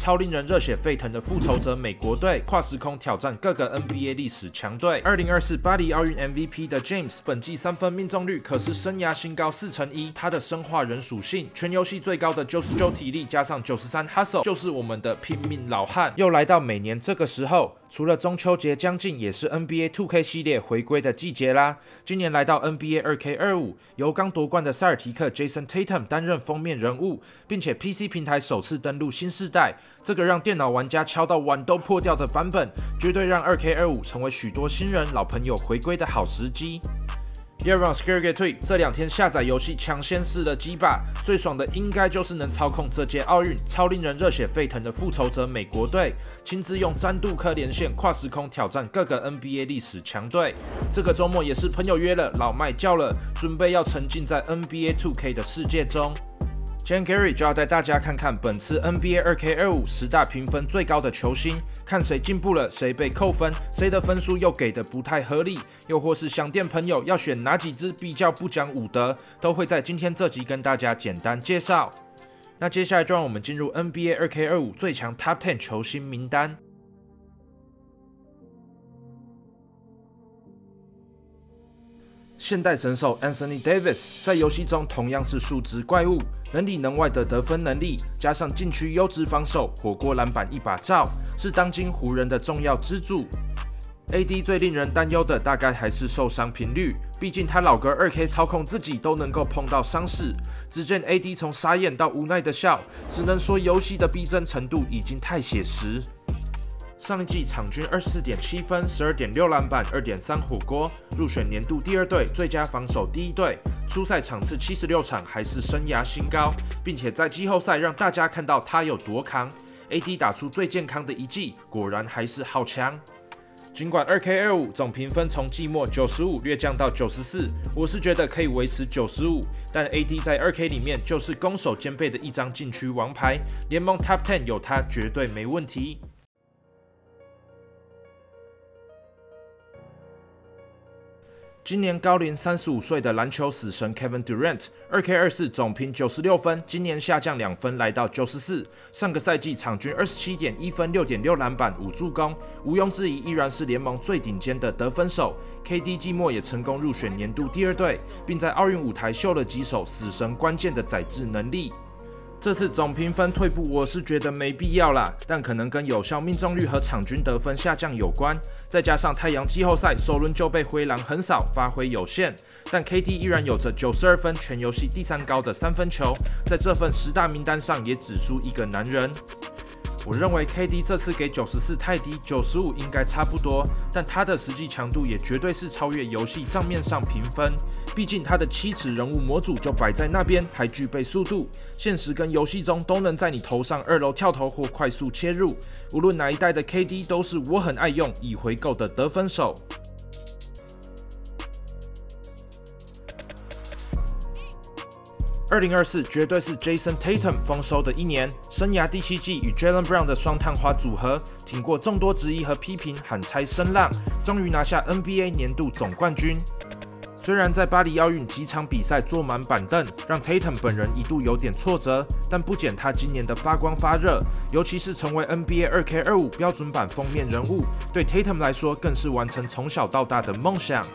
超令人热血沸腾的复仇者美国队，跨时空挑战各个 NBA 历史强队。二零二四巴黎奥运 MVP 的 James，本季三分命中率可是生涯新高四成一。他的生化人属性，全游戏最高的九十九体力加上九十三 hustle，就是我们的拼命老汉。又来到每年这个时候，除了中秋节将近，也是 NBA 2K 系列回归的季节啦。今年来到 NBA 2K 二五，由刚夺冠的塞尔提克 Jason Tatum 担任封面人物，并且 PC 平台首次登陆新世代。这个让电脑玩家敲到碗都破掉的版本，绝对让 2K25 成为许多新人老朋友回归的好时机。要让 Scare Get 退，这两天下载游戏抢先试了几把，最爽的应该就是能操控这届奥运超令人热血沸腾的复仇者美国队，亲自用詹杜克连线跨时空挑战各个 NBA 历史强队。这个周末也是朋友约了，老麦叫了，准备要沉浸在 NBA 2K 的世界中。今天 Gary 就要带大家看看本次 NBA 2K25 十大评分最高的球星，看谁进步了，谁被扣分，谁的分数又给的不太合理，又或是想电朋友要选哪几支比较不讲武德，都会在今天这集跟大家简单介绍。那接下来就让我们进入 NBA 2K25 最强 Top Ten 球星名单。现代神兽 Anthony Davis 在游戏中同样是数值怪物，能里能外的得分能力，加上禁区优质防守，火锅篮板一把罩，是当今湖人的重要支柱。AD 最令人担忧的大概还是受伤频率，毕竟他老哥 2K 操控自己都能够碰到伤势。只见 AD 从傻眼到无奈的笑，只能说游戏的逼真程度已经太写实。上一季场均二十四点七分、十二点六篮板、二点三火锅，入选年度第二队、最佳防守第一队。初赛场次七十六场，还是生涯新高，并且在季后赛让大家看到他有多扛。AD 打出最健康的一季，果然还是好强。尽管二 K 二五总评分从季末九十五略降到九十四，我是觉得可以维持九十五，但 AD 在二 K 里面就是攻守兼备的一张禁区王牌，联盟 Top Ten 有他绝对没问题。今年高龄三十五岁的篮球死神 Kevin Durant，二 K 二四总评九十六分，今年下降两分来到九十四。上个赛季场均二十七点一分、六点六篮板、五助攻，毋庸置疑依然是联盟最顶尖的得分手。KD 季末也成功入选年度第二队，并在奥运舞台秀了几手死神关键的宰制能力。这次总评分退步，我是觉得没必要啦，但可能跟有效命中率和场均得分下降有关，再加上太阳季后赛首轮就被灰狼横扫，发挥有限。但 KD 依然有着九十二分，全游戏第三高的三分球，在这份十大名单上也只输一个男人。我认为 KD 这次给九十四太低，九十五应该差不多，但它的实际强度也绝对是超越游戏账面上评分。毕竟它的七尺人物模组就摆在那边，还具备速度，现实跟游戏中都能在你头上二楼跳投或快速切入。无论哪一代的 KD 都是我很爱用已回购的得分手。二零二四绝对是 Jason Tatum 丰收的一年，生涯第七季与 Jalen Brown 的双探花组合，挺过众多质疑和批评，喊拆声浪，终于拿下 NBA 年度总冠军。虽然在巴黎奥运几场比赛坐满板凳，让 Tatum 本人一度有点挫折，但不减他今年的发光发热，尤其是成为 NBA 二 K 二五标准版封面人物，对 Tatum 来说更是完成从小到大的梦想。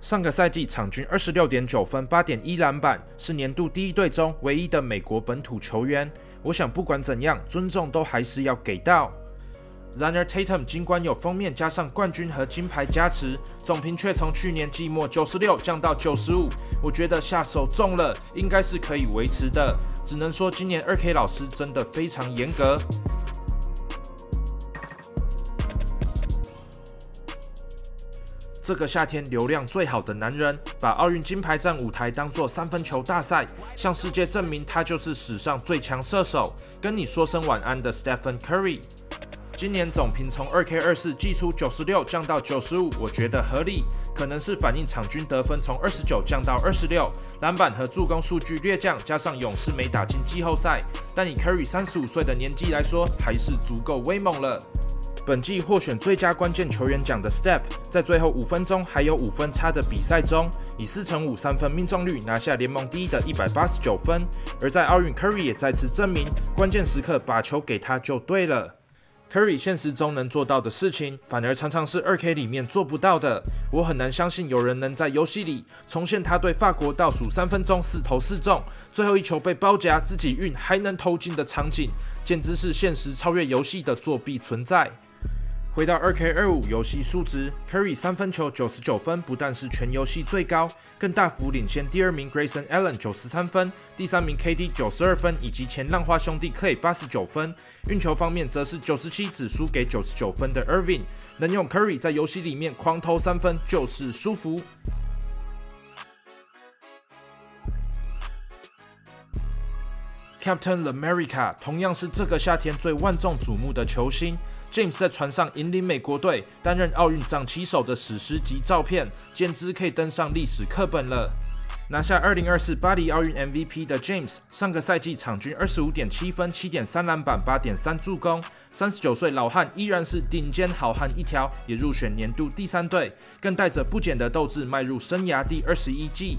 上个赛季场均二十六点九分、八点一篮板，是年度第一队中唯一的美国本土球员。我想不管怎样，尊重都还是要给到。然而，Tatum 尽管有封面加上冠军和金牌加持，总评却从去年季末九十六降到九十五。我觉得下手重了，应该是可以维持的。只能说今年二 K 老师真的非常严格。这个夏天流量最好的男人，把奥运金牌战舞台当作三分球大赛，向世界证明他就是史上最强射手。跟你说声晚安的 Stephen Curry，今年总评从二 K 二四季出九十六降到九十五，我觉得合理，可能是反映场均得分从二十九降到二十六，篮板和助攻数据略降，加上勇士没打进季后赛，但以 Curry 三十五岁的年纪来说，还是足够威猛了。本季获选最佳关键球员奖的 Step，在最后五分钟还有五分差的比赛中，以四成五三分命中率拿下联盟第一的一百八十九分。而在奥运，Curry 也再次证明，关键时刻把球给他就对了。Curry 现实中能做到的事情，反而常常是二 K 里面做不到的。我很难相信有人能在游戏里重现他对法国倒数三分钟四投四中，最后一球被包夹自己运还能投进的场景，简直是现实超越游戏的作弊存在。回到二 K 二五游戏数值，Curry 三分球九十九分，不但是全游戏最高，更大幅领先第二名 Grayson Allen 九十三分，第三名 KD 九十二分，以及前浪花兄弟 Clay 八十九分。运球方面则是九十七只输给九十九分的 Irving。能用 Curry 在游戏里面狂投三分就是舒服。Captain America 同样是这个夏天最万众瞩目的球星。James 在船上引领美国队担任奥运掌旗手的史诗级照片，简直可以登上历史课本了。拿下2024巴黎奥运 MVP 的 James，上个赛季场均25.7分、7.3篮板、8.3助攻。39岁老汉依然是顶尖好汉一条，也入选年度第三队，更带着不减的斗志迈入生涯第二十一季。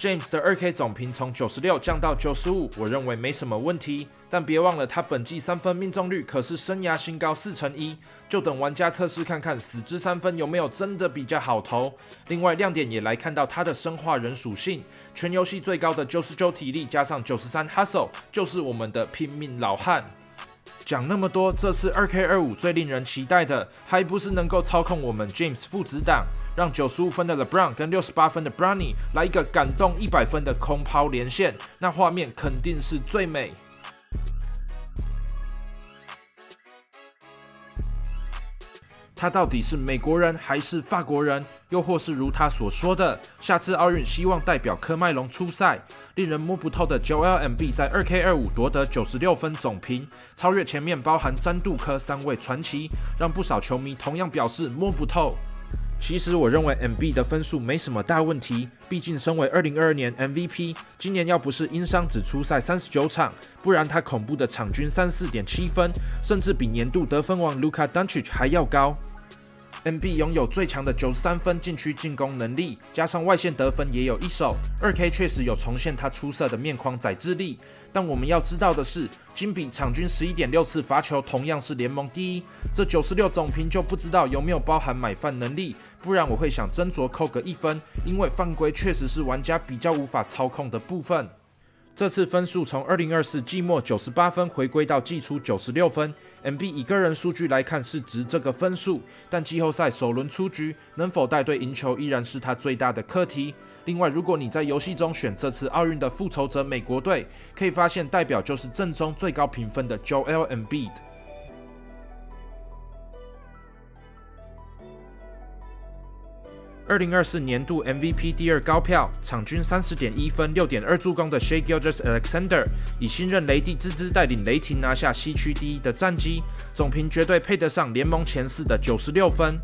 James 的二 K 总评从九十六降到九十五，我认为没什么问题。但别忘了，他本季三分命中率可是生涯新高四成一，就等玩家测试看看死之三分有没有真的比较好投。另外亮点也来看到他的生化人属性，全游戏最高的九十九体力加上九十三 Hustle，就是我们的拼命老汉。讲那么多，这次二 K 二五最令人期待的，还不是能够操控我们 James 父子档？让九十五分的 LeBron 跟六十八分的 Brownie 来一个感动一百分的空抛连线，那画面肯定是最美。他到底是美国人还是法国人？又或是如他所说的，下次奥运希望代表科麦隆出赛？令人摸不透的 Joel m b 在二 K 二五夺得九十六分总评，超越前面包含詹杜科三位传奇，让不少球迷同样表示摸不透。其实我认为 M B 的分数没什么大问题，毕竟身为二零二二年 M V P，今年要不是因伤只出赛三十九场，不然他恐怖的场均三四点七分，甚至比年度得分王 Luka Doncic 还要高。M B 拥有最强的九十三分禁区进攻能力，加上外线得分也有一手。二 K 确实有重现他出色的面框载智力，但我们要知道的是，金比场均十一点六次罚球同样是联盟第一。这九十六总评就不知道有没有包含买饭能力，不然我会想斟酌扣个一分，因为犯规确实是玩家比较无法操控的部分。这次分数从二零二四季末九十八分回归到季初九十六分。M B 以个人数据来看是值这个分数，但季后赛首轮出局能否带队赢球依然是他最大的课题。另外，如果你在游戏中选这次奥运的复仇者美国队，可以发现代表就是正中最高评分的 Joel M 二零二四年度 MVP 第二高票，场均三十点一分、六点二助攻的 Shea Gilgeous-Alexander，以新任雷帝之姿带领雷霆拿下西区第一的战绩，总评绝对配得上联盟前四的九十六分。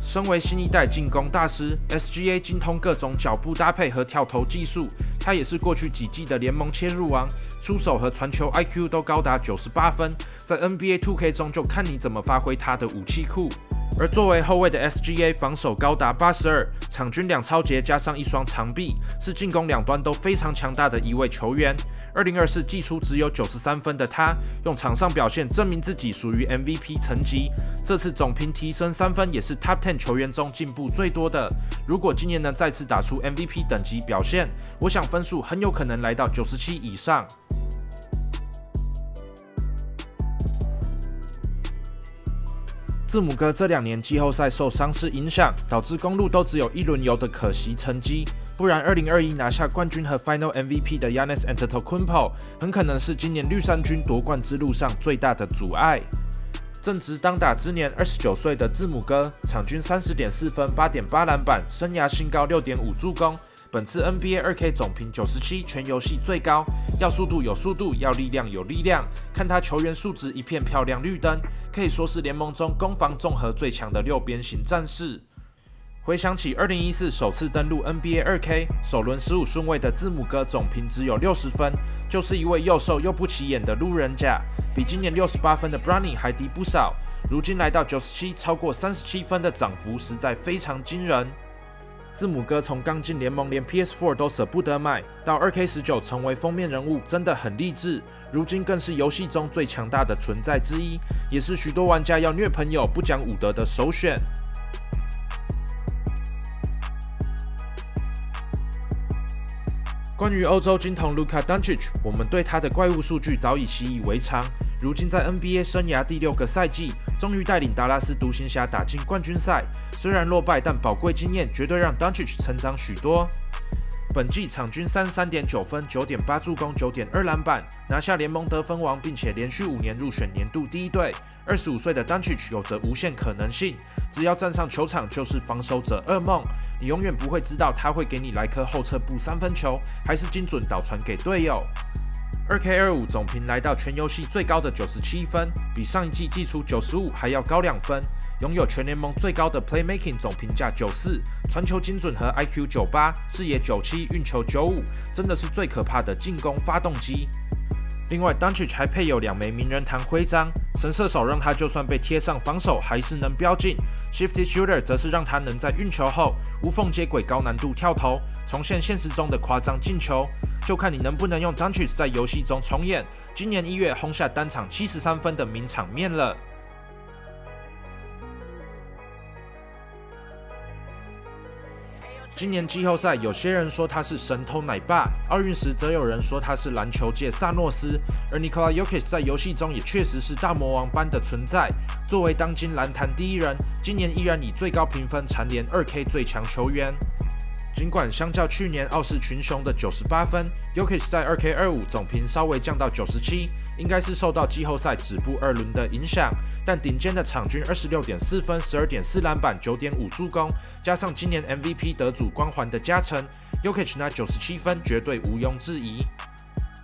身为新一代进攻大师，SGA 精通各种脚步搭配和跳投技术，他也是过去几季的联盟切入王，出手和传球 IQ 都高达九十八分，在 NBA 2K 中就看你怎么发挥他的武器库。而作为后卫的 SGA 防守高达八十二，场均两超节加上一双长臂，是进攻两端都非常强大的一位球员。二零二四季初只有九十三分的他，用场上表现证明自己属于 MVP 层级。这次总评提升三分，也是 Top Ten 球员中进步最多的。如果今年能再次打出 MVP 等级表现，我想分数很有可能来到九十七以上。字母哥这两年季后赛受伤势影响，导致公路都只有一轮游的可惜成绩。不然，二零二一拿下冠军和 Final MVP 的 Yanis Antetokounmpo 很可能是今年绿衫军夺冠之路上最大的阻碍。正值当打之年，二十九岁的字母哥，场均三十点四分、八点八篮板，生涯新高六点五助攻。本次 NBA 二 K 总评九十七，全游戏最高。要速度有速度，要力量有力量。看他球员素质一片漂亮绿灯，可以说是联盟中攻防综合最强的六边形战士。回想起2014首次登陆 NBA 2K，首轮十五顺位的字母哥总评只有六十分，就是一位又瘦又不起眼的路人甲，比今年六十八分的 Brani 还低不少。如今来到九十七，超过三十七分的涨幅实在非常惊人。字母哥从刚进联盟连 PS4 都舍不得买，到 2K19 成为封面人物，真的很励志。如今更是游戏中最强大的存在之一，也是许多玩家要虐朋友不讲武德的首选。关于欧洲金童 Luka Doncic，我们对他的怪物数据早已习以为常。如今在 NBA 生涯第六个赛季，终于带领达拉斯独行侠打进冠军赛。虽然落败，但宝贵经验绝对让 Doncic 成长许多。本季场均三三点九分、九点八助攻、九点二篮板，拿下联盟得分王，并且连续五年入选年度第一队。二十五岁的 Doncic 有着无限可能性，只要站上球场就是防守者噩梦。你永远不会知道他会给你来颗后撤步三分球，还是精准导传给队友。二 K 二五总评来到全游戏最高的九十七分，比上一季季初九十五还要高两分。拥有全联盟最高的 Playmaking 总评价九四，传球精准和 IQ 九八，视野九七，运球九五，真的是最可怕的进攻发动机。另外 d u n c i 还配有两枚名人堂徽章，神射手让他就算被贴上防守还是能飙进，Shifty Shooter 则是让他能在运球后无缝接轨高难度跳投，重现现实中的夸张进球。就看你能不能用 d u n c i 在游戏中重演今年一月轰下单场七十三分的名场面了。今年季后赛，有些人说他是神偷奶爸；奥运时，则有人说他是篮球界萨诺斯。而 Nikola Jokic 在游戏中也确实是大魔王般的存在。作为当今篮坛第一人，今年依然以最高评分蝉联二 K 最强球员。尽管相较去年傲视群雄的九十八分，Yokish 在二 K 二五总评稍微降到九十七，应该是受到季后赛止步二轮的影响。但顶尖的场均二十六点四分、十二点四篮板、九点五助攻，加上今年 MVP 得主光环的加成，Yokish 拿九十七分绝对毋庸置疑。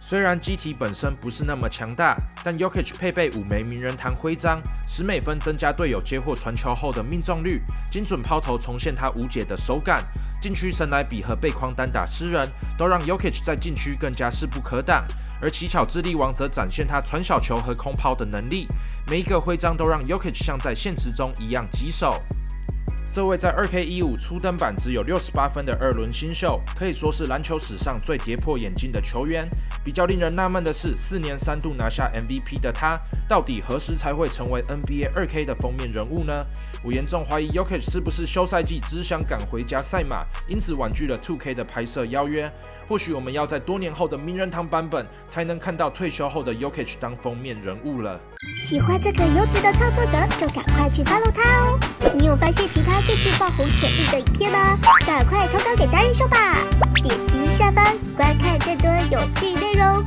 虽然机体本身不是那么强大，但 Yokic 配备五枚名人堂徽章，十美分增加队友接获传球后的命中率，精准抛投重现他无解的手感。禁区神来比和背筐单打诗人，都让 Yokic 在禁区更加势不可挡。而奇巧智力王则展现他传小球和空抛的能力，每一个徽章都让 Yokic 像在现实中一样棘手。这位在 2K15 初登版只有68分的二轮新秀，可以说是篮球史上最跌破眼镜的球员。比较令人纳闷的是，四年三度拿下 MVP 的他，到底何时才会成为 NBA 2K 的封面人物呢？我严重怀疑 Yokic 是不是休赛季只想赶回家赛马，因此婉拒了 2K 的拍摄邀约。或许我们要在多年后的名人堂版本，才能看到退休后的 Yokic 当封面人物了。喜欢这个优质的创作者，就赶快去 follow 他哦！你有发现其他？更具爆红潜力的影片吗？赶快投稿给达人秀吧！点击下方观看更多有趣内容。